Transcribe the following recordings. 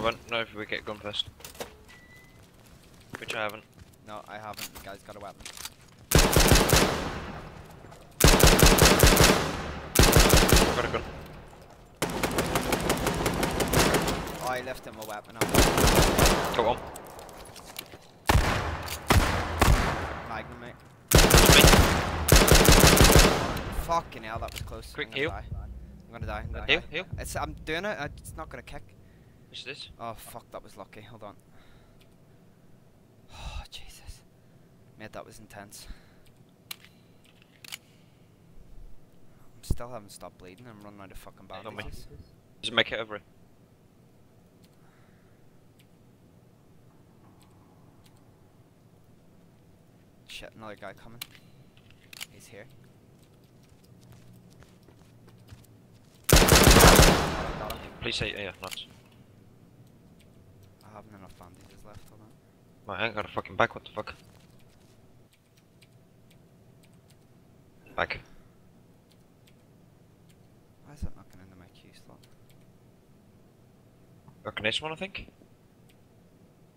won't know if we get gun first. Which I haven't. No, I haven't. The guy's got a weapon. I've got a gun. Oh, I left him a weapon. Go on. Magnum, mate. Fucking hell, that was close. Quick I'm heal. die. I'm gonna die. I'm gonna Heal, die. heal. It's, I'm doing it. It's not gonna kick. What's this? Oh fuck, that was lucky. Hold on. Oh Jesus, mate, that was intense. I'm still haven't stopped bleeding. I'm running out of fucking bandages. Does it make it over? Shit, another guy coming. He's here. Please say yeah, nuts. I haven't enough bandages left. Hold on. My, I ain't got a fucking back, what the fuck? Back. Why is that not going into my Q slot? Recognition one, I think?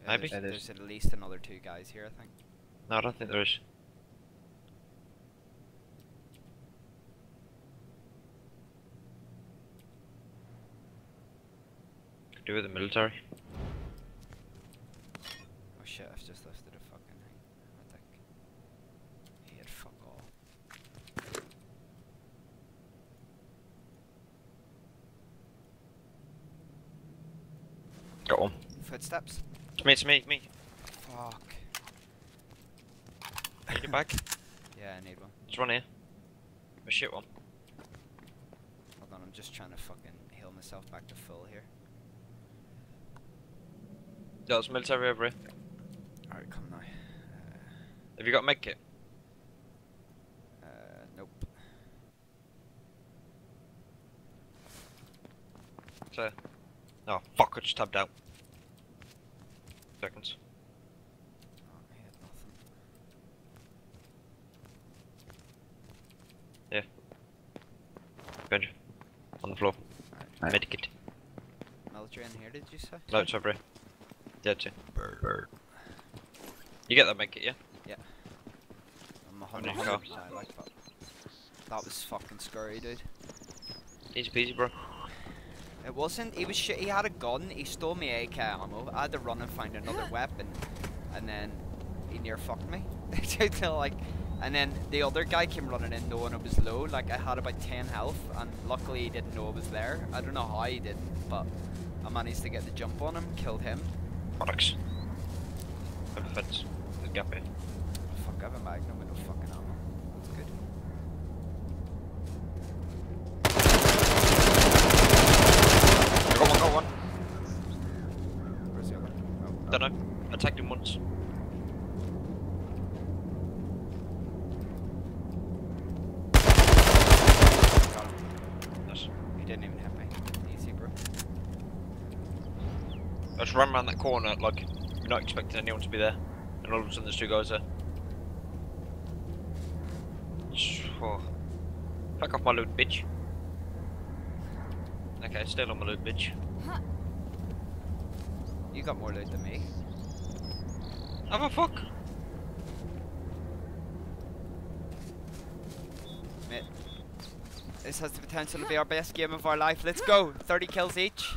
Yeah, Maybe. There's, It there's at least another two guys here, I think. No, I don't think there is. Could do with the military. I've just lifted a fucking thing. I think. He had fuck all. Got one. Footsteps? It's me, it's me, me. Fuck. Need your back? Yeah, I need one. There's one here. A shit one. Hold on, I'm just trying to fucking heal myself back to full here. There's military over here. Alright, come now. Have you got med kit? Uh, uh, nope. So. Oh, fuck, I just tabbed out. Seconds. Oh, he had nothing. Behind you. On the floor. Alright. Medikit. Military in here, did you say? No, it's over here. Dead too. Bird, bird. You get that medkit, yeah? Yeah. I'm a On hundred car. percent like that. That was fucking scary, dude. Easy peasy, bro. It wasn't. He was shit. He had a gun. He stole me AK ammo. I had to run and find another weapon, and then he near fucked me. Till, like, and then the other guy came running in knowing it was low. Like I had about ten health, and luckily he didn't know I was there. I don't know how he didn't, but I managed to get the jump on him, killed him. Products. Over There's a. Fuck, I have a magnum with no fucking ammo. That's good. I got one, got one. Where's the other? Oh, Don't oh. know. I tagged him once. Nice. He didn't even hit me. Easy, bro. I just ran around that corner like you're not expecting anyone to be there. And all of a sudden there's two guys there. Oh. Fuck off my loot, bitch. Okay, still on my loot, bitch. You got more loot than me. Have a fuck. Mate. This has the potential to be our best game of our life. Let's go! 30 kills each.